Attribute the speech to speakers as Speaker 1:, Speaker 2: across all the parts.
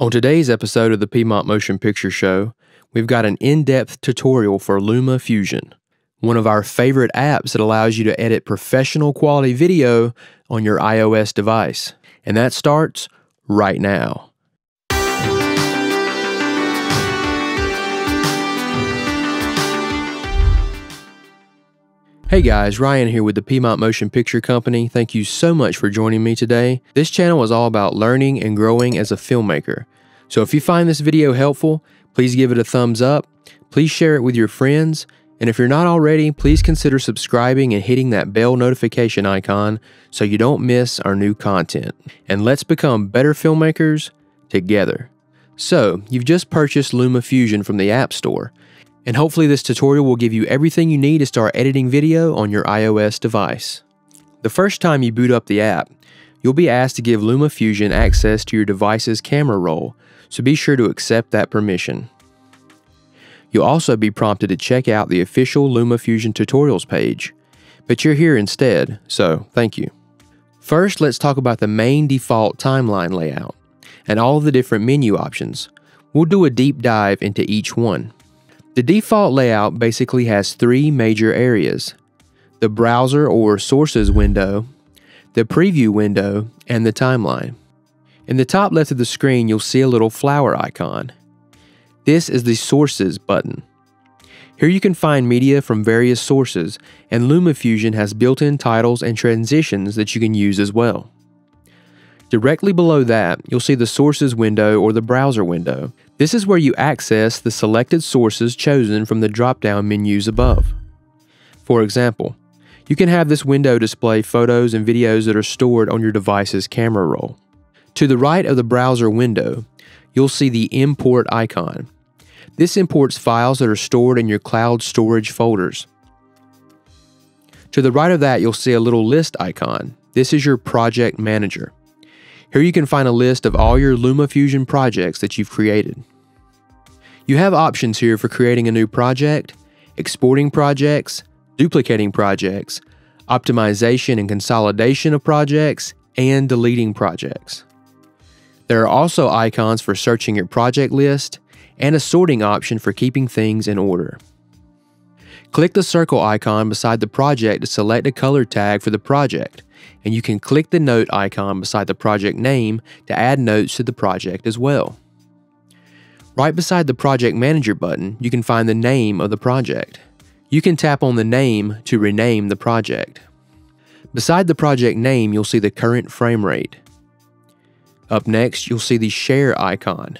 Speaker 1: On today's episode of the Piedmont Motion Picture Show, we've got an in depth tutorial for Luma Fusion, one of our favorite apps that allows you to edit professional quality video on your iOS device. And that starts right now. Hey guys, Ryan here with the Piedmont Motion Picture Company. Thank you so much for joining me today. This channel is all about learning and growing as a filmmaker. So if you find this video helpful, please give it a thumbs up, please share it with your friends, and if you're not already, please consider subscribing and hitting that bell notification icon so you don't miss our new content. And let's become better filmmakers together. So, you've just purchased Luma Fusion from the App Store. And hopefully this tutorial will give you everything you need to start editing video on your iOS device. The first time you boot up the app, you'll be asked to give LumaFusion access to your device's camera roll, so be sure to accept that permission. You'll also be prompted to check out the official LumaFusion tutorials page, but you're here instead, so thank you. First, let's talk about the main default timeline layout and all the different menu options. We'll do a deep dive into each one. The default layout basically has three major areas the browser or sources window, the preview window, and the timeline. In the top left of the screen, you'll see a little flower icon. This is the Sources button. Here you can find media from various sources, and LumaFusion has built in titles and transitions that you can use as well. Directly below that, you'll see the Sources window or the Browser window. This is where you access the selected sources chosen from the drop-down menus above. For example, you can have this window display photos and videos that are stored on your device's camera roll. To the right of the browser window, you'll see the Import icon. This imports files that are stored in your cloud storage folders. To the right of that, you'll see a little list icon. This is your project manager. Here you can find a list of all your LumaFusion projects that you've created. You have options here for creating a new project, exporting projects, duplicating projects, optimization and consolidation of projects, and deleting projects. There are also icons for searching your project list and a sorting option for keeping things in order. Click the circle icon beside the project to select a color tag for the project and you can click the note icon beside the project name to add notes to the project as well. Right beside the Project Manager button, you can find the name of the project. You can tap on the name to rename the project. Beside the project name, you'll see the current frame rate. Up next, you'll see the Share icon.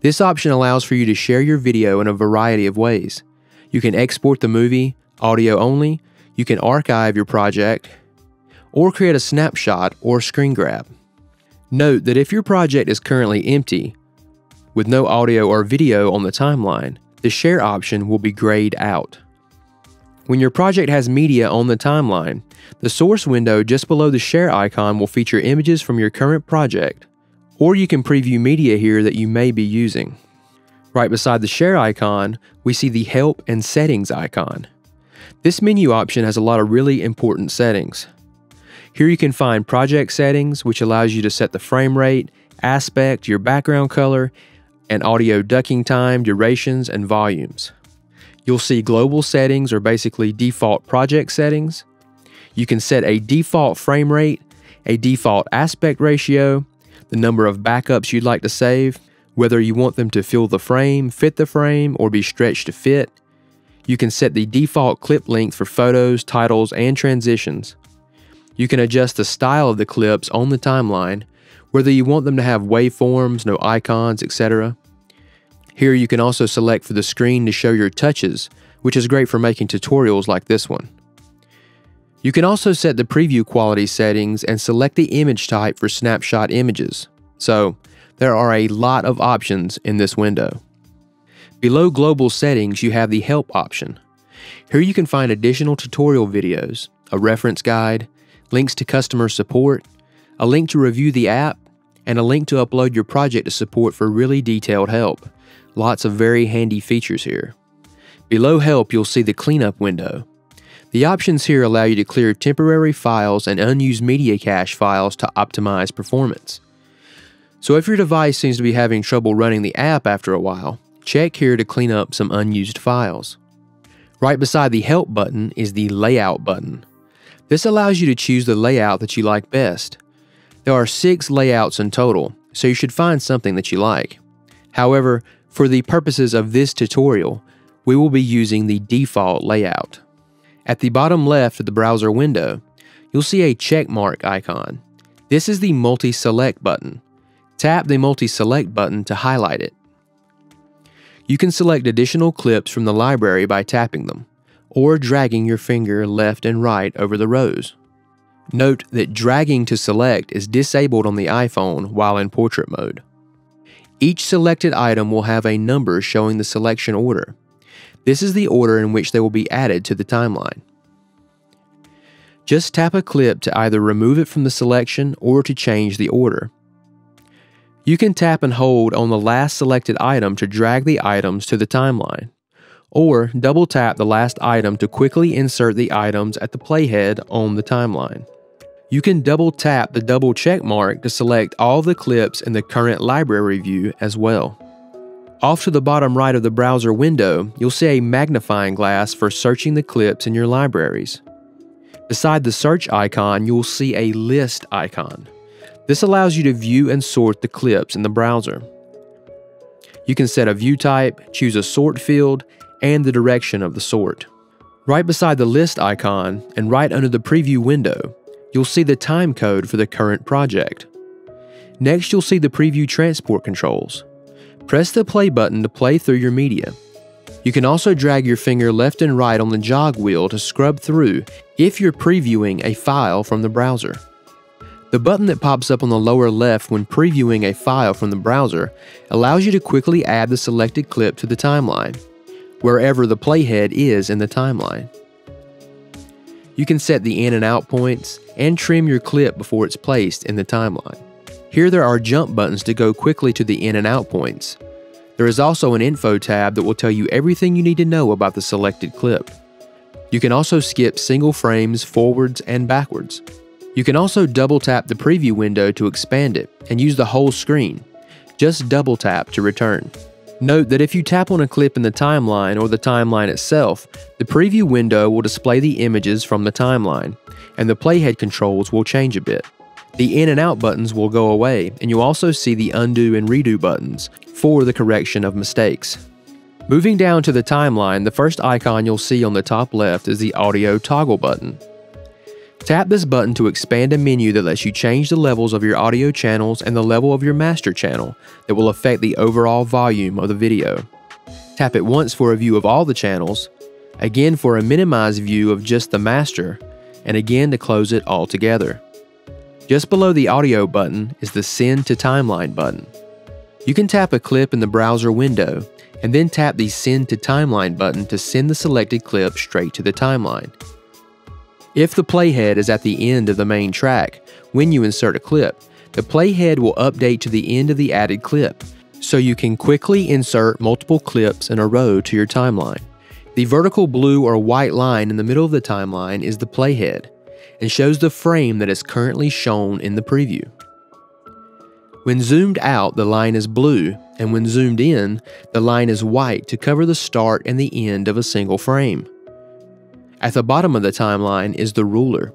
Speaker 1: This option allows for you to share your video in a variety of ways. You can export the movie, audio only, you can archive your project, or create a snapshot or screen grab. Note that if your project is currently empty, with no audio or video on the timeline, the share option will be grayed out. When your project has media on the timeline, the source window just below the share icon will feature images from your current project, or you can preview media here that you may be using. Right beside the share icon, we see the help and settings icon. This menu option has a lot of really important settings. Here you can find project settings, which allows you to set the frame rate, aspect, your background color, and audio ducking time, durations, and volumes. You'll see global settings or basically default project settings. You can set a default frame rate, a default aspect ratio, the number of backups you'd like to save, whether you want them to fill the frame, fit the frame, or be stretched to fit. You can set the default clip length for photos, titles, and transitions. You can adjust the style of the clips on the timeline, whether you want them to have waveforms, no icons, etc. Here you can also select for the screen to show your touches, which is great for making tutorials like this one. You can also set the preview quality settings and select the image type for snapshot images. So, there are a lot of options in this window. Below global settings, you have the help option. Here you can find additional tutorial videos, a reference guide, links to customer support, a link to review the app, and a link to upload your project to support for really detailed help. Lots of very handy features here. Below Help, you'll see the Cleanup window. The options here allow you to clear temporary files and unused media cache files to optimize performance. So if your device seems to be having trouble running the app after a while, check here to clean up some unused files. Right beside the Help button is the Layout button. This allows you to choose the layout that you like best. There are six layouts in total, so you should find something that you like. However, for the purposes of this tutorial, we will be using the default layout. At the bottom left of the browser window, you'll see a checkmark icon. This is the multi-select button. Tap the multi-select button to highlight it. You can select additional clips from the library by tapping them, or dragging your finger left and right over the rows. Note that dragging to select is disabled on the iPhone while in portrait mode. Each selected item will have a number showing the selection order. This is the order in which they will be added to the timeline. Just tap a clip to either remove it from the selection or to change the order. You can tap and hold on the last selected item to drag the items to the timeline, or double tap the last item to quickly insert the items at the playhead on the timeline. You can double tap the double check mark to select all the clips in the current library view as well. Off to the bottom right of the browser window, you'll see a magnifying glass for searching the clips in your libraries. Beside the search icon, you'll see a list icon. This allows you to view and sort the clips in the browser. You can set a view type, choose a sort field, and the direction of the sort. Right beside the list icon, and right under the preview window, you'll see the time code for the current project. Next, you'll see the preview transport controls. Press the play button to play through your media. You can also drag your finger left and right on the jog wheel to scrub through if you're previewing a file from the browser. The button that pops up on the lower left when previewing a file from the browser allows you to quickly add the selected clip to the timeline, wherever the playhead is in the timeline. You can set the in and out points and trim your clip before it's placed in the timeline. Here there are jump buttons to go quickly to the in and out points. There is also an info tab that will tell you everything you need to know about the selected clip. You can also skip single frames forwards and backwards. You can also double tap the preview window to expand it and use the whole screen. Just double tap to return. Note that if you tap on a clip in the timeline or the timeline itself, the preview window will display the images from the timeline, and the playhead controls will change a bit. The in and out buttons will go away, and you'll also see the undo and redo buttons for the correction of mistakes. Moving down to the timeline, the first icon you'll see on the top left is the audio toggle button. Tap this button to expand a menu that lets you change the levels of your audio channels and the level of your master channel that will affect the overall volume of the video. Tap it once for a view of all the channels, again for a minimized view of just the master, and again to close it all together. Just below the audio button is the Send to Timeline button. You can tap a clip in the browser window and then tap the Send to Timeline button to send the selected clip straight to the timeline. If the playhead is at the end of the main track, when you insert a clip, the playhead will update to the end of the added clip, so you can quickly insert multiple clips in a row to your timeline. The vertical blue or white line in the middle of the timeline is the playhead and shows the frame that is currently shown in the preview. When zoomed out, the line is blue, and when zoomed in, the line is white to cover the start and the end of a single frame. At the bottom of the timeline is the ruler.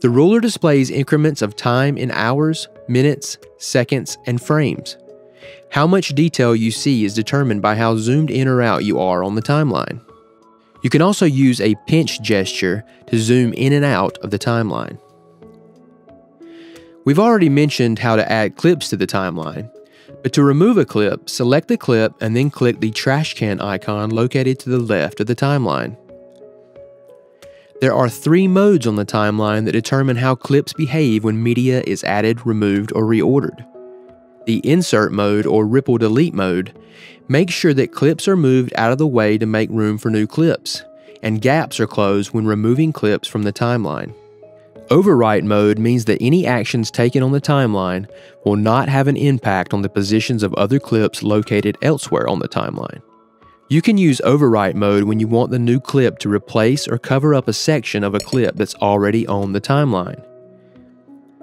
Speaker 1: The ruler displays increments of time in hours, minutes, seconds, and frames. How much detail you see is determined by how zoomed in or out you are on the timeline. You can also use a pinch gesture to zoom in and out of the timeline. We've already mentioned how to add clips to the timeline, but to remove a clip, select the clip and then click the trash can icon located to the left of the timeline. There are three modes on the timeline that determine how clips behave when media is added, removed, or reordered. The insert mode or ripple delete mode makes sure that clips are moved out of the way to make room for new clips, and gaps are closed when removing clips from the timeline. Overwrite mode means that any actions taken on the timeline will not have an impact on the positions of other clips located elsewhere on the timeline. You can use overwrite mode when you want the new clip to replace or cover up a section of a clip that's already on the timeline.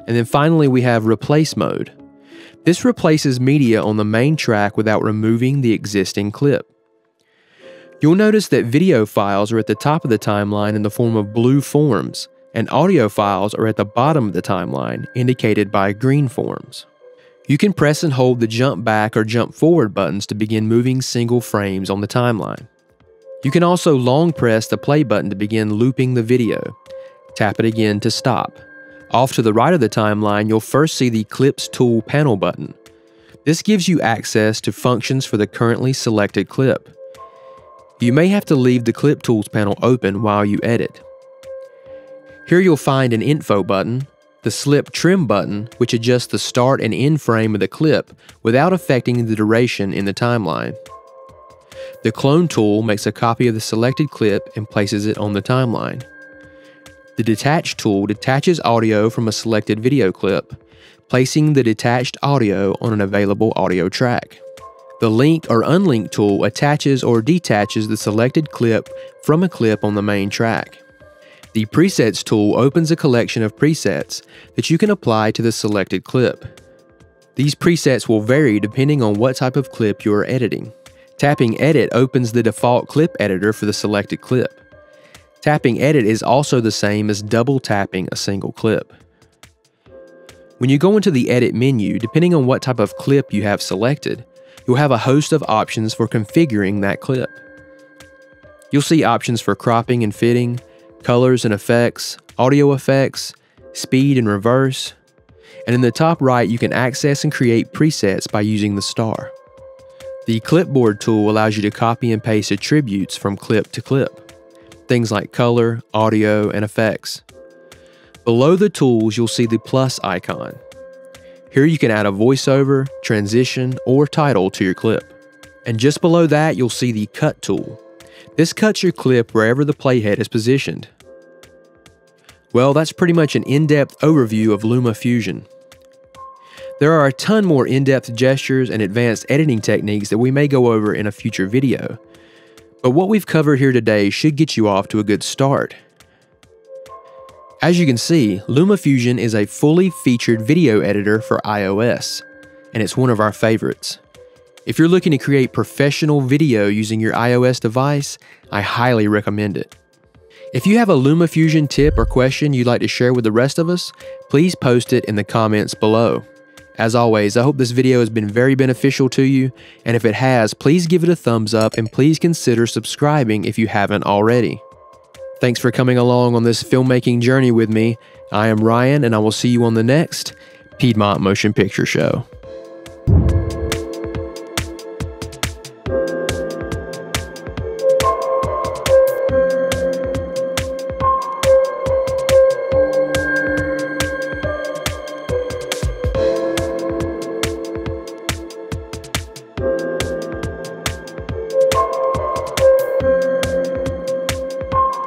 Speaker 1: And then finally we have replace mode. This replaces media on the main track without removing the existing clip. You'll notice that video files are at the top of the timeline in the form of blue forms, and audio files are at the bottom of the timeline, indicated by green forms. You can press and hold the jump back or jump forward buttons to begin moving single frames on the timeline. You can also long press the play button to begin looping the video. Tap it again to stop. Off to the right of the timeline, you'll first see the Clips Tool panel button. This gives you access to functions for the currently selected clip. You may have to leave the Clip Tools panel open while you edit. Here you'll find an info button, the slip trim button, which adjusts the start and end frame of the clip without affecting the duration in the timeline. The clone tool makes a copy of the selected clip and places it on the timeline. The detach tool detaches audio from a selected video clip, placing the detached audio on an available audio track. The link or unlink tool attaches or detaches the selected clip from a clip on the main track. The Presets tool opens a collection of presets that you can apply to the selected clip. These presets will vary depending on what type of clip you are editing. Tapping Edit opens the default clip editor for the selected clip. Tapping Edit is also the same as double tapping a single clip. When you go into the Edit menu, depending on what type of clip you have selected, you'll have a host of options for configuring that clip. You'll see options for cropping and fitting, colors and effects, audio effects, speed and reverse, and in the top right you can access and create presets by using the star. The clipboard tool allows you to copy and paste attributes from clip to clip, things like color, audio, and effects. Below the tools, you'll see the plus icon. Here you can add a voiceover, transition, or title to your clip. And just below that, you'll see the cut tool. This cuts your clip wherever the playhead is positioned. Well, that's pretty much an in-depth overview of Luma Fusion. There are a ton more in-depth gestures and advanced editing techniques that we may go over in a future video. But what we've covered here today should get you off to a good start. As you can see, LumaFusion is a fully featured video editor for iOS, and it's one of our favorites. If you're looking to create professional video using your iOS device, I highly recommend it. If you have a LumaFusion tip or question you'd like to share with the rest of us, please post it in the comments below. As always, I hope this video has been very beneficial to you, and if it has, please give it a thumbs up and please consider subscribing if you haven't already. Thanks for coming along on this filmmaking journey with me. I am Ryan, and I will see you on the next Piedmont Motion Picture Show.